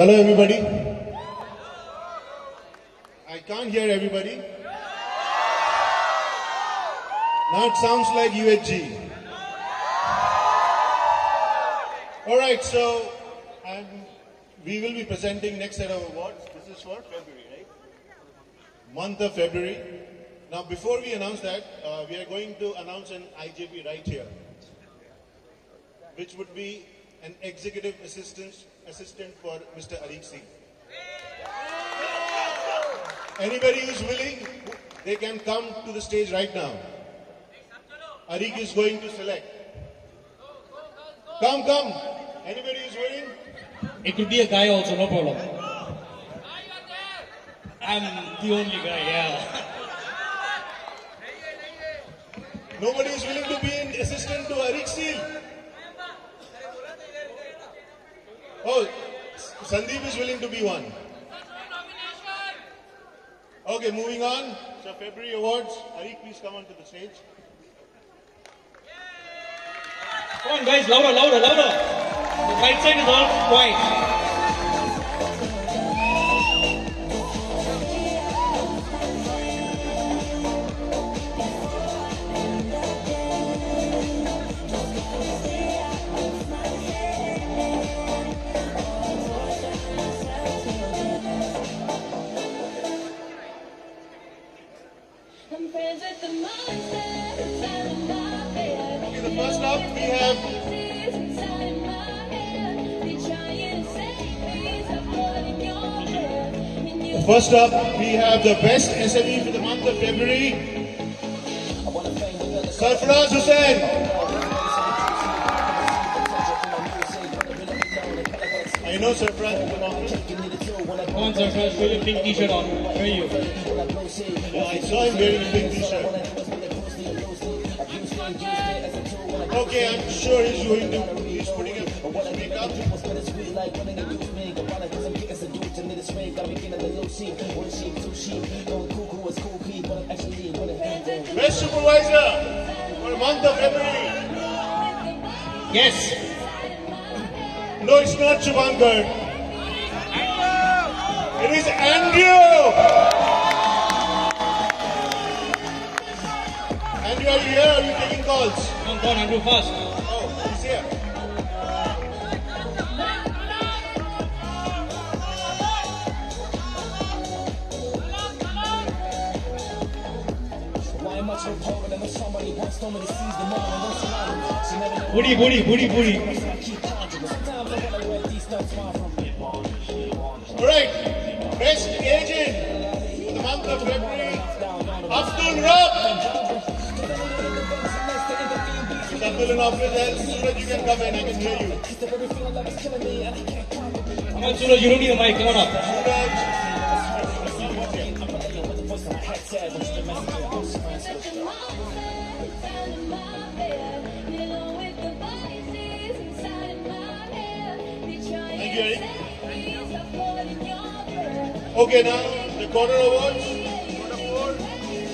Hello, everybody. I can't hear everybody. Now it sounds like UHG. All right, so um, we will be presenting next set of awards. This is for February, right? Month of February. Now, before we announce that, uh, we are going to announce an IJP right here, which would be an executive assistant assistant for Mr. Arik Singh. Anybody who's willing, they can come to the stage right now. Arik is going to select. Come, come. Anybody who's willing? It could be a guy also, no problem. I'm the only guy, yeah. Nobody is willing to be an assistant to Arik Seal. Oh, Sandeep is willing to be one. Okay, moving on. So February awards. Arik, please come onto the stage. Come on, guys, louder, louder, louder. The right side is all quiet. Okay, the first up we have Voices inside of my head. They trying to save me. Stop holding your breath. And you first up we have the best SME for the month of February. Sarfaraz Hussain. Know Sarfaraz is an office. Come on, sir, sir, show your pink t-shirt on. Where are you? Yeah, I saw him wearing a pink t-shirt. Okay, I'm sure he's going to. He's putting a his makeup. Best supervisor for the month of February. Yes. No, it's not Shubhankar. It is Andrew. Andrew, are you here? Are you taking calls? Come on, Andrew, fast. Oh, he's here. Booty, booty, booty, booty. Is Abdul in office? As soon as you can come in, I can hear you. Come on, Suraj, you don't need a mic. Come on up. Suraj. the monsters inside of my bed. You know with the voices inside of my head. They trying Thank you, Eric. to save me. Stop holding your breath. Okay, now the quarter awards.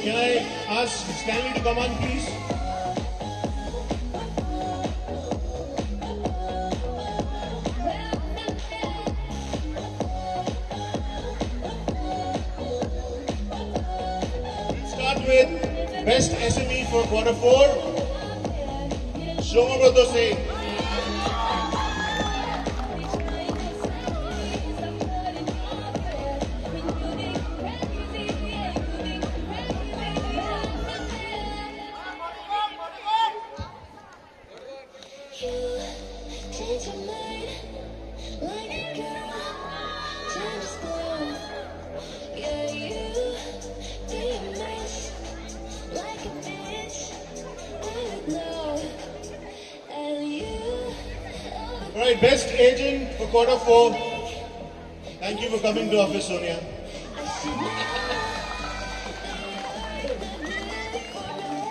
Can I ask Stanley to come on, please? Best SME for quarter four. Shoma Broto right, best agent for quarter four. Thank you for coming to office, Sonia.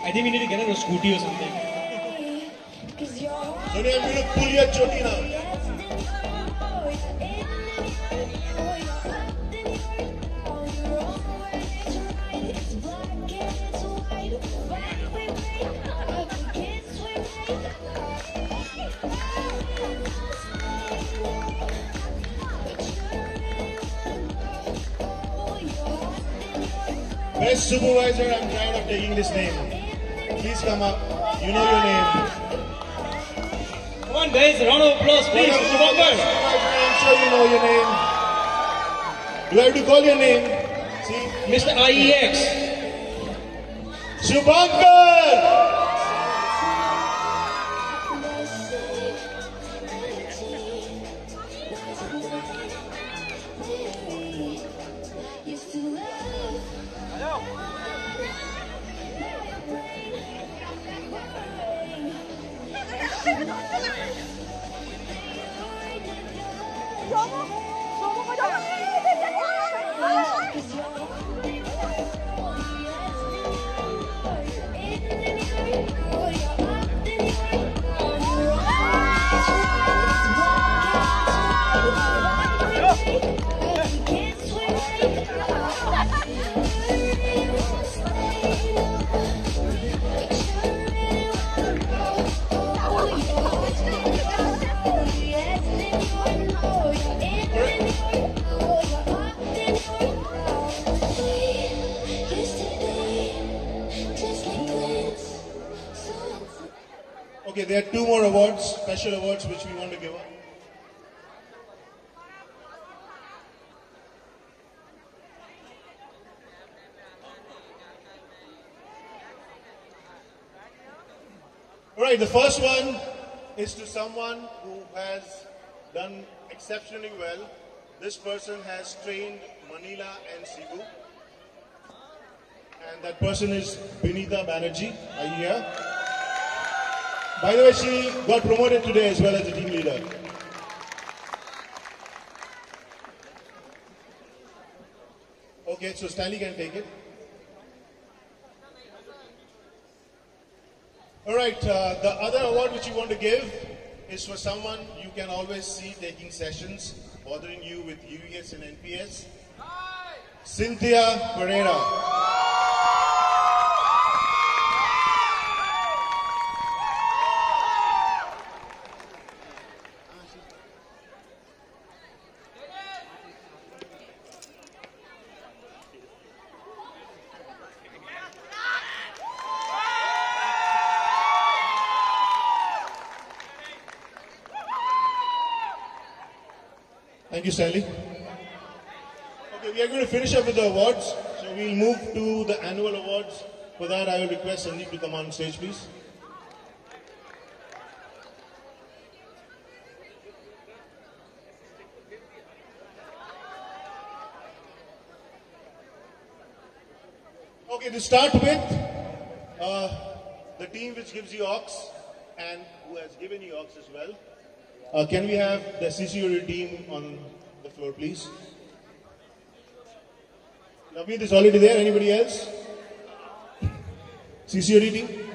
I think we need to get her a scooty or something. Sonia, I'm going to pull your choti now. Supervisor, I'm tired of taking this name. Please come up. You know your name. Come on, guys, a round of applause, please. Supervisor, I'm sure you know your name. Do I have to call your name? See? Mr. IEX. Shubhankar! Okay, there are two more awards, special awards, which we want to give out. All right, the first one is to someone who has done exceptionally well. This person has trained Manila and Cebu. And that person is Binita Banerjee. Are you here? By the way, she got promoted today as well as a team leader. Okay, so Stanley can take it. All right, uh, the other award which you want to give is for someone you can always see taking sessions, bothering you with UES and NPS. Cynthia Pereira. Thank you, Sally. Okay, we are going to finish up with the awards. So we'll move to the annual awards. For that, I will request Sandeep to come on stage, please. Okay, to start with, uh, the team which gives you ox and who has given you ox as well. Uh, can we have the CCOD team on the floor, please. Navin is already there. Anybody else? CCODT?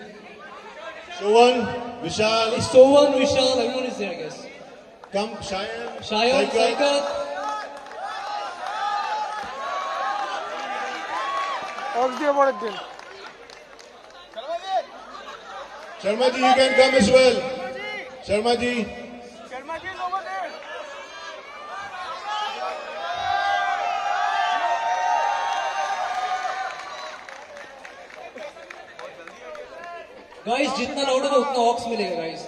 Sovan, Vishal. It's Sovan, Vishal, everyone is there, I guess. Come, Shayan. Shayan, Saikat. Sharma ji, you can come as well. Sharma ji. Guys जितना होगा उतना ऑक्स मिलेगा guys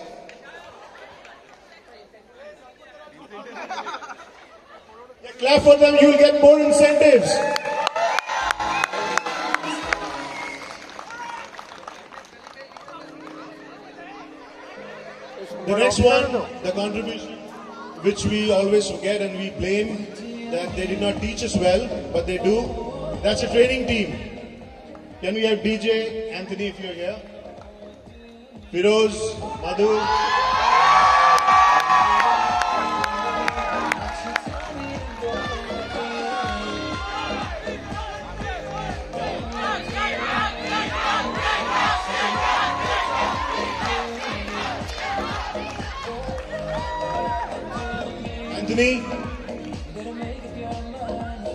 clap for them. You will get more incentives. The next one, the contribution, which we always forget and we blame that they did not teach us well, but they do. That's a training team. Can we have DJ Anthony if you're here? Firoz Madhu Anthony.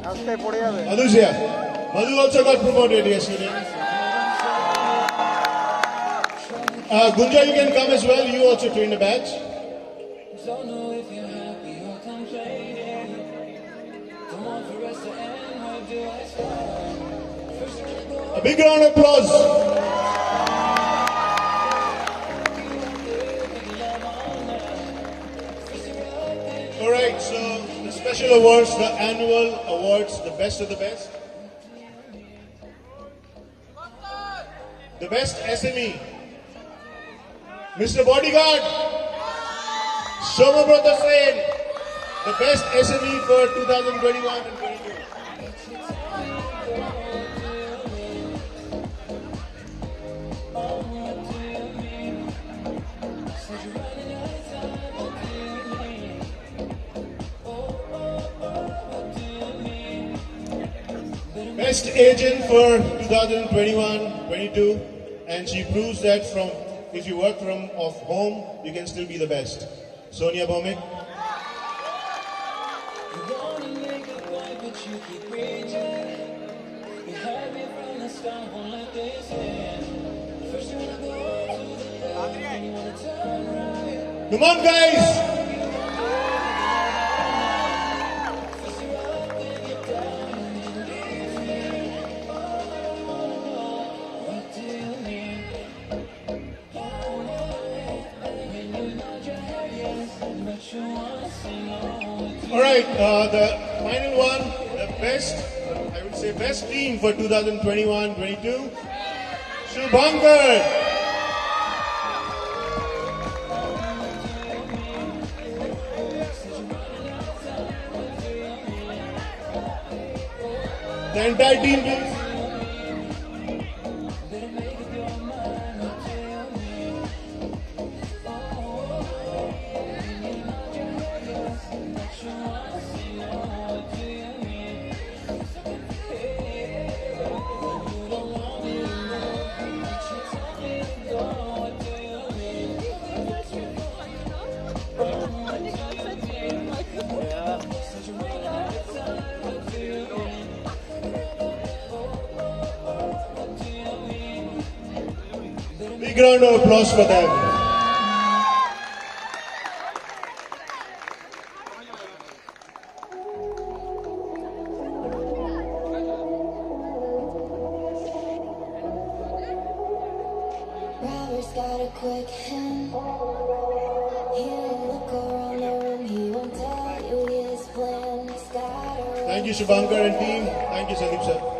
I'll stay for the other. Madusia. Madu also got promoted yesterday. Uh, Gunja, you can come as well. You also train a batch. You're for us to end. I? A big round of applause. All right, so the special awards, the annual awards, the best of the best. The best SME, Mr. Bodyguard, Somabrata Sen, the best SME for 2021 and 22. Best agent for 2021-22, and she proves that from if you work from off home, you can still be the best. Sonia Bhomik. You wanna make best team for 2021-22, Shubhankar. The entire team, please. Round of applause for them. Robert's got a quick hand. He'll look around the room, he won't tell you his plan. He's got a Thank you, Shubhankar and team. Thank you, Sandeep sir.